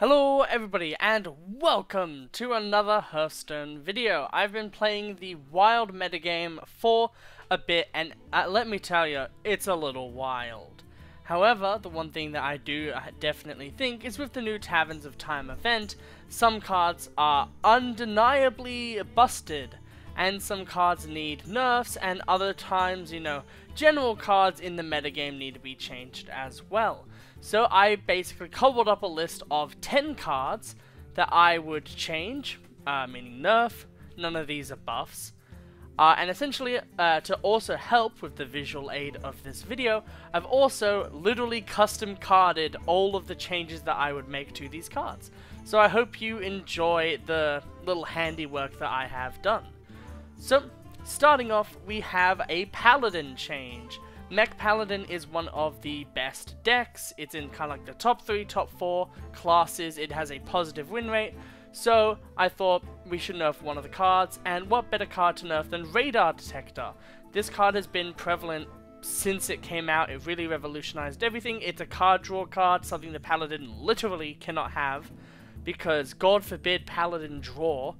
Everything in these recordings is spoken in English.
Hello everybody and welcome to another Hearthstone video. I've been playing the wild metagame for a bit and uh, let me tell you, it's a little wild. However, the one thing that I do definitely think is with the new Taverns of Time event, some cards are undeniably busted and some cards need nerfs and other times, you know, general cards in the metagame need to be changed as well. So I basically cobbled up a list of 10 cards that I would change, uh, meaning nerf, none of these are buffs. Uh, and essentially, uh, to also help with the visual aid of this video, I've also literally custom carded all of the changes that I would make to these cards. So I hope you enjoy the little handiwork that I have done. So, starting off, we have a Paladin change. Mech Paladin is one of the best decks. It's in kind of like the top 3, top 4 classes. It has a positive win rate. So I thought we should nerf one of the cards, and what better card to nerf than Radar Detector? This card has been prevalent since it came out. It really revolutionized everything. It's a card draw card, something the Paladin literally cannot have, because God forbid Paladin draw.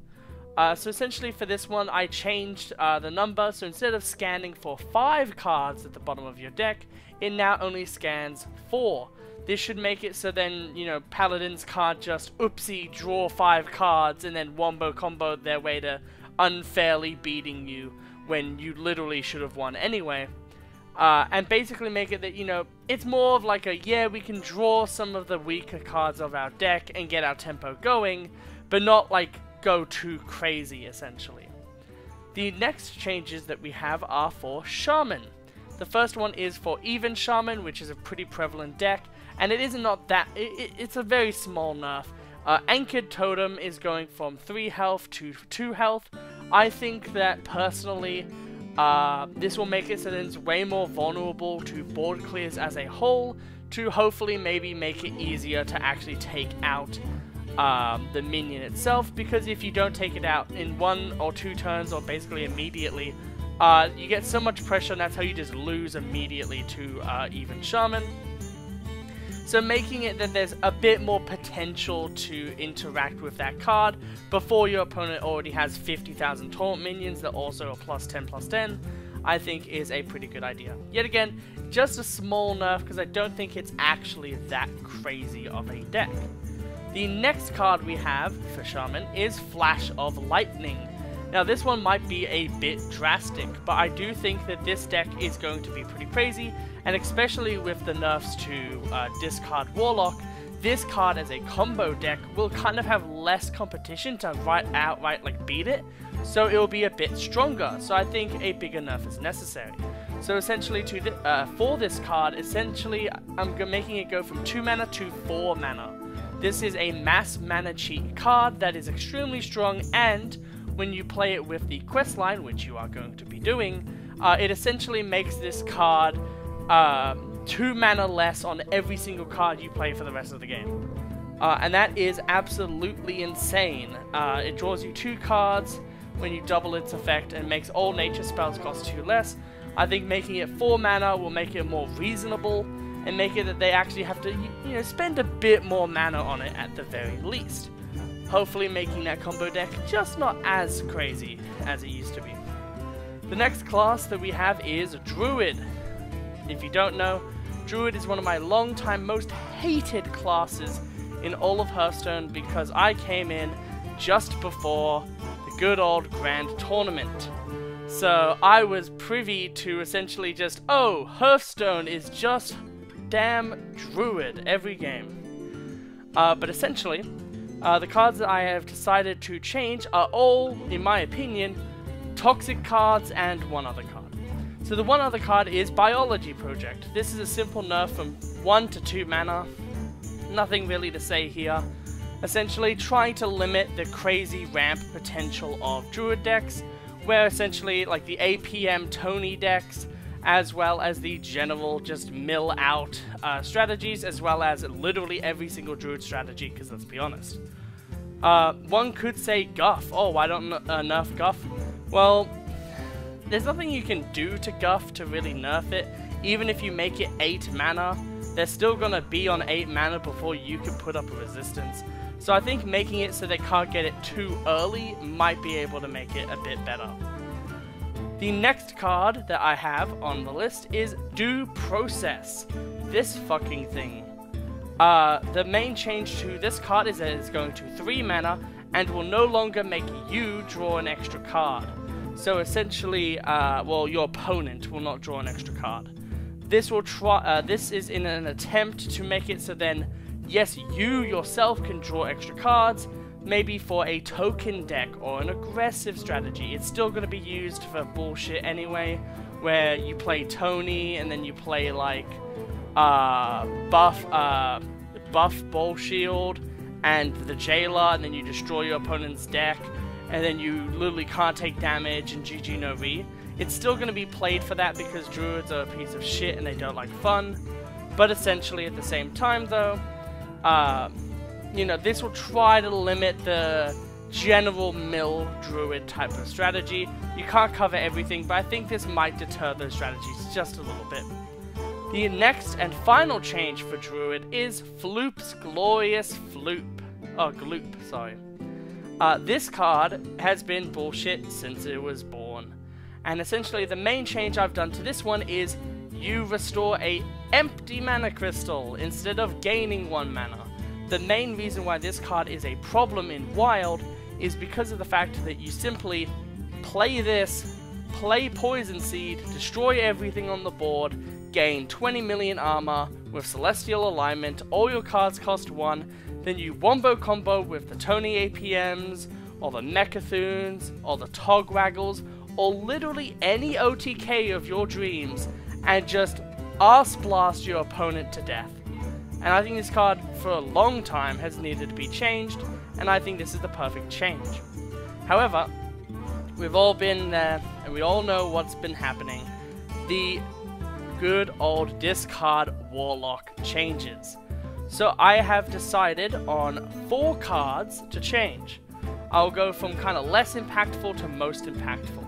Uh, so essentially for this one, I changed uh, the number. So instead of scanning for five cards at the bottom of your deck, it now only scans four. This should make it so then, you know, paladins can't just oopsie draw five cards and then wombo combo their way to unfairly beating you when you literally should have won anyway. Uh, and basically make it that, you know, it's more of like a, yeah, we can draw some of the weaker cards of our deck and get our tempo going, but not like go too crazy, essentially. The next changes that we have are for Shaman. The first one is for Even Shaman, which is a pretty prevalent deck, and it is not that, it, it's a very small nerf. Uh, Anchored Totem is going from 3 health to 2 health. I think that personally, uh, this will make it so that it's way more vulnerable to board clears as a whole, to hopefully maybe make it easier to actually take out um, the minion itself, because if you don't take it out in one or two turns, or basically immediately, uh, you get so much pressure, and that's how you just lose immediately to uh, even Shaman. So making it that there's a bit more potential to interact with that card before your opponent already has 50,000 taunt minions that also are plus 10 plus 10, I think is a pretty good idea. Yet again, just a small nerf because I don't think it's actually that crazy of a deck. The next card we have for Shaman is Flash of Lightning. Now this one might be a bit drastic, but I do think that this deck is going to be pretty crazy, and especially with the nerfs to uh, discard Warlock, this card as a combo deck will kind of have less competition to right outright like beat it, so it will be a bit stronger, so I think a bigger nerf is necessary. So essentially to th uh, for this card, essentially I'm making it go from 2 mana to 4 mana. This is a mass mana cheat card that is extremely strong and when you play it with the quest line, which you are going to be doing, uh, it essentially makes this card um, 2 mana less on every single card you play for the rest of the game. Uh, and that is absolutely insane. Uh, it draws you 2 cards when you double its effect and makes all nature spells cost 2 less. I think making it 4 mana will make it more reasonable and make it that they actually have to, you know, spend a bit more mana on it at the very least. Hopefully making that combo deck just not as crazy as it used to be. The next class that we have is Druid. If you don't know, Druid is one of my long-time most hated classes in all of Hearthstone because I came in just before the good old Grand Tournament. So I was privy to essentially just, oh, Hearthstone is just damn druid every game. Uh, but essentially, uh, the cards that I have decided to change are all, in my opinion, toxic cards and one other card. So the one other card is Biology Project. This is a simple nerf from 1 to 2 mana. Nothing really to say here. Essentially trying to limit the crazy ramp potential of druid decks, where essentially like the APM Tony decks as well as the general just mill out uh, strategies, as well as literally every single druid strategy, because let's be honest. Uh, one could say Guff. Oh, why don't uh, nerf Guff? Well, there's nothing you can do to Guff to really nerf it. Even if you make it 8 mana, they're still gonna be on 8 mana before you can put up a resistance. So I think making it so they can't get it too early might be able to make it a bit better. The next card that I have on the list is Dew Process. This fucking thing. Uh, the main change to this card is that it's going to 3 mana and will no longer make you draw an extra card. So essentially, uh, well, your opponent will not draw an extra card. This will try. Uh, this is in an attempt to make it so then, yes, you yourself can draw extra cards, maybe for a token deck or an aggressive strategy. It's still going to be used for bullshit anyway, where you play Tony and then you play like uh, buff uh, buff Ball Shield and the Jailer, and then you destroy your opponent's deck, and then you literally can't take damage and GG no re. It's still going to be played for that because druids are a piece of shit and they don't like fun. But essentially, at the same time, though, uh, you know, this will try to limit the general mill druid type of strategy. You can't cover everything, but I think this might deter those strategies just a little bit. The next and final change for druid is Floop's Glorious Floop. Oh, Gloop, sorry. Uh, this card has been bullshit since it was born. And essentially the main change I've done to this one is you restore a empty mana crystal instead of gaining one mana. The main reason why this card is a problem in Wild is because of the fact that you simply play this, play Poison Seed, destroy everything on the board, gain 20 million armor with Celestial Alignment, all your cards cost 1, then you wombo combo with the Tony APMs, or the Mecha'thons, or the Togwaggles, or literally any OTK of your dreams and just ass blast your opponent to death. And I think this card for a long time has needed to be changed, and I think this is the perfect change. However, we've all been there, and we all know what's been happening. The good old discard Warlock changes. So I have decided on four cards to change. I'll go from kind of less impactful to most impactful.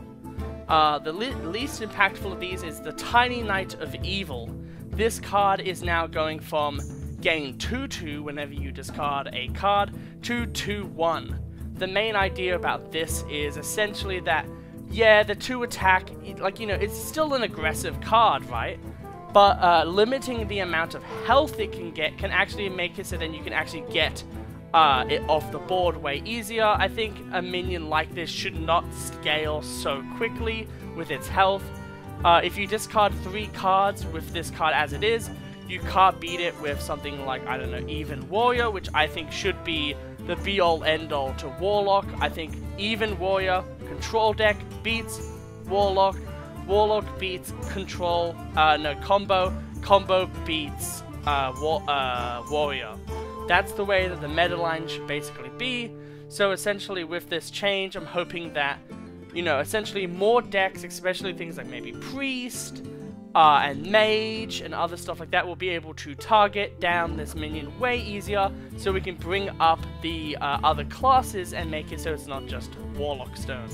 Uh, the least impactful of these is the Tiny Knight of Evil. This card is now going from gain 2-2 whenever you discard a card to 2-1. The main idea about this is essentially that, yeah, the 2 attack, like, you know, it's still an aggressive card, right? But uh, limiting the amount of health it can get can actually make it so then you can actually get uh, it off the board way easier. I think a minion like this should not scale so quickly with its health. Uh, if you discard three cards with this card as it is, you can't beat it with something like, I don't know, Even Warrior, which I think should be the be-all end-all to Warlock. I think Even Warrior control deck beats Warlock, Warlock beats control, uh, no, combo, combo beats uh, uh, Warrior. That's the way that the meta line should basically be. So essentially with this change, I'm hoping that, you know, essentially more decks, especially things like maybe Priest, uh, and Mage, and other stuff like that, will be able to target down this minion way easier, so we can bring up the uh, other classes and make it so it's not just Warlock Stone.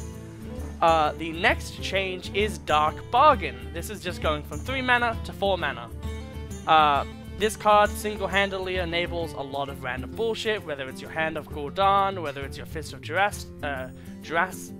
Uh, the next change is Dark Bargain. This is just going from 3 mana to 4 mana. Uh, this card single-handedly enables a lot of random bullshit, whether it's your Hand of Gul'dan, whether it's your Fist of Juras, uh, Juras.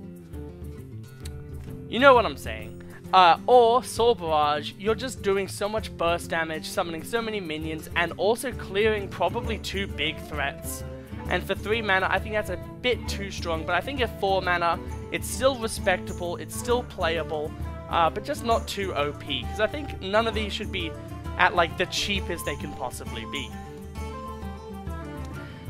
You know what I'm saying. Uh, or Soul Barrage, you're just doing so much burst damage, summoning so many minions, and also clearing probably two big threats. And for 3 mana, I think that's a bit too strong, but I think at 4 mana, it's still respectable, it's still playable, uh, but just not too OP, because I think none of these should be at like the cheapest they can possibly be.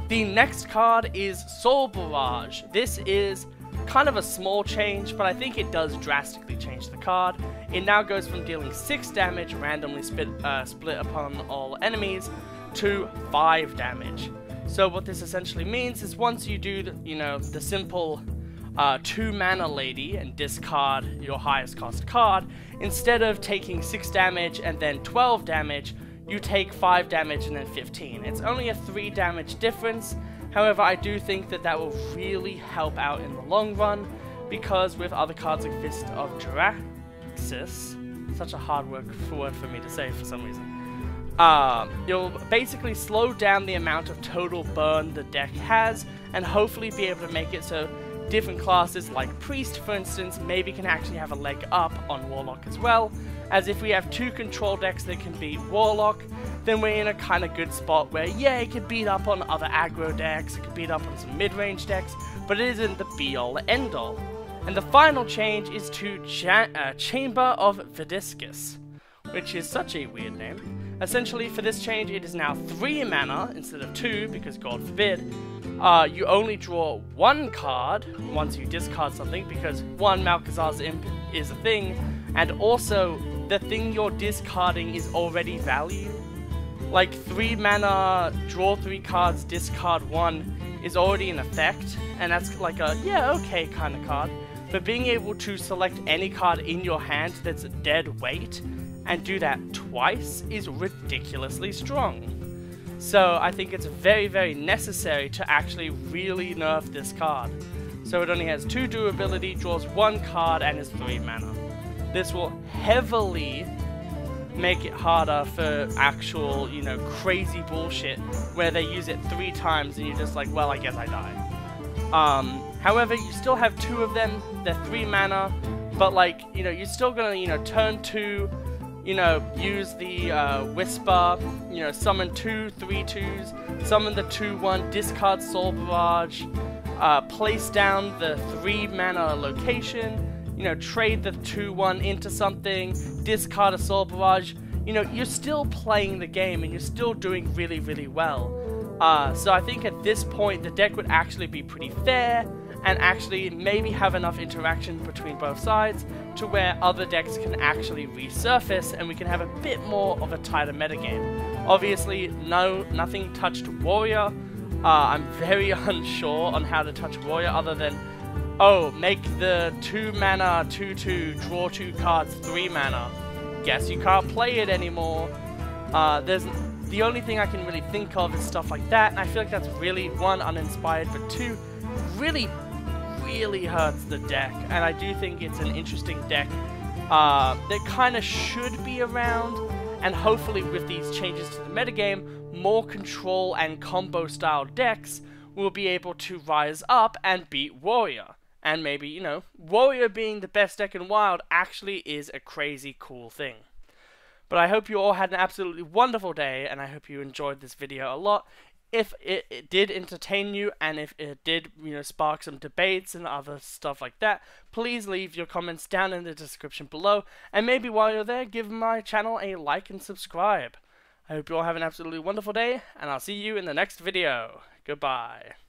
The next card is Soul Barrage. This is kind of a small change, but I think it does drastically change the card. It now goes from dealing 6 damage randomly split, uh, split upon all enemies to 5 damage. So what this essentially means is once you do, the, you know, the simple uh, 2 mana lady and discard your highest cost card, instead of taking 6 damage and then 12 damage, you take 5 damage and then 15. It's only a 3 damage difference, however I do think that that will really help out in the long run, because with other cards like Fist of Jaraxxus, such a hard word for me to say for some reason, uh, you'll basically slow down the amount of total burn the deck has, and hopefully be able to make it so different classes like Priest, for instance, maybe can actually have a leg up on Warlock as well, as if we have two control decks that can beat Warlock, then we're in a kind of good spot where, yeah, it can beat up on other aggro decks, it can beat up on some mid-range decks, but it isn't the be-all end-all. And the final change is to Cha uh, Chamber of Vidiscus, which is such a weird name. Essentially, for this change, it is now 3 mana instead of 2, because God forbid. Uh, you only draw one card once you discard something, because 1, Malchezaar's Imp is a thing, and also, the thing you're discarding is already value. Like, 3 mana, draw 3 cards, discard 1 is already in effect, and that's like a, yeah, okay kind of card. But being able to select any card in your hand that's dead weight and do that twice is ridiculously strong. So I think it's very, very necessary to actually really nerf this card. So it only has 2 durability, draws 1 card, and is 3 mana. This will heavily make it harder for actual, you know, crazy bullshit where they use it 3 times and you're just like, well, I guess I die. Um, however, you still have 2 of them, they're 3 mana, but like, you know, you're still gonna, you know, turn 2, you know, use the uh, Whisper, you know, summon two three twos, summon the 2-1, discard Soul Barrage, uh, place down the 3 mana location, you know, trade the 2-1 into something, discard a Soul Barrage, you know, you're still playing the game and you're still doing really, really well. Uh, so I think at this point the deck would actually be pretty fair, and actually maybe have enough interaction between both sides to where other decks can actually resurface and we can have a bit more of a tighter metagame. Obviously, no, nothing touched Warrior. Uh, I'm very unsure on how to touch Warrior other than, oh, make the 2 mana 2-2, draw 2 cards 3 mana. Guess you can't play it anymore. Uh, there's the only thing I can really think of is stuff like that, and I feel like that's really, one, uninspired, but two, really really hurts the deck, and I do think it's an interesting deck uh, that kind of should be around, and hopefully with these changes to the metagame, more control and combo style decks will be able to rise up and beat Warrior. And maybe, you know, Warrior being the best deck in Wild actually is a crazy cool thing. But I hope you all had an absolutely wonderful day, and I hope you enjoyed this video a lot if it, it, did entertain you and if it did you know spark some debates and other stuff like that please leave your comments down in the description below. And maybe while you're there give my channel a like and subscribe. I hope you all have an absolutely wonderful day and i'll see you in the next video. Goodbye